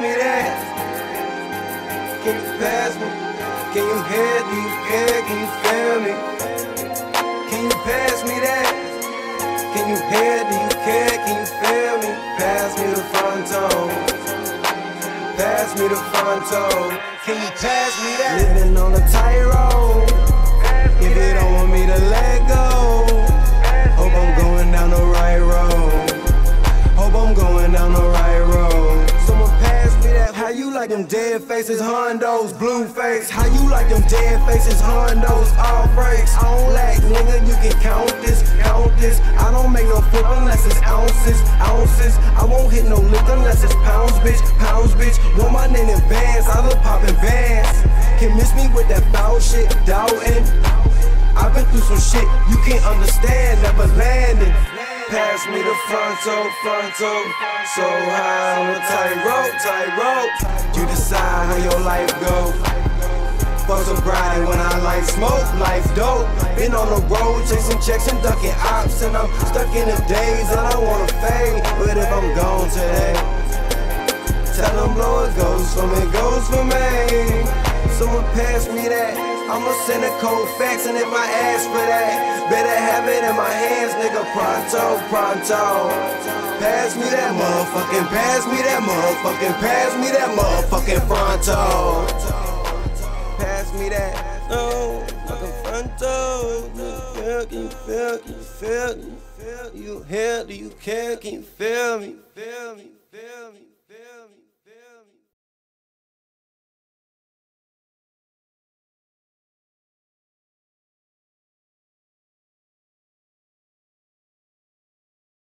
me that? Can you pass me? Can you hear? Do you care? Can you feel me? Can you pass me that? Can you hear? Do you care? Can you feel me? Pass me the fronto. Pass me the fronto. Can you pass me that? Living on a tightrope. Them dead faces, hondos, blue face? How you like them dead faces, hondos, all breaks? I don't lack, nigga, you can count this, count this. I don't make no flip unless it's ounces, ounces. I won't hit no lick unless it's pounds, bitch, pounds, bitch. Want my name in bands, I look poppin' bands. Can miss me with that foul shit, doubting. I've been through some shit you can't understand, never landing. Pass me the fronto, fronto. So high on a tightrope, tightrope. Decide how your life go. Fuck sobriety when I like smoke, life dope. Been on the road chasing checks and ducking ops, and I'm stuck in the days that I wanna fade. But if I'm gone today, tell them blow it goes for me, goes for me. Someone pass me that. I'ma send a cold fax, and if I ask for that, better have it in my hands, nigga. Pronto, pronto. Pass me that motherfucking, pass me that motherfucking, pass me that motherfucking pronto. Pass me that, no, fucking fronto. Can you feel, can you feel, can you feel, you feel, do you care, can you feel me, feel me, feel me?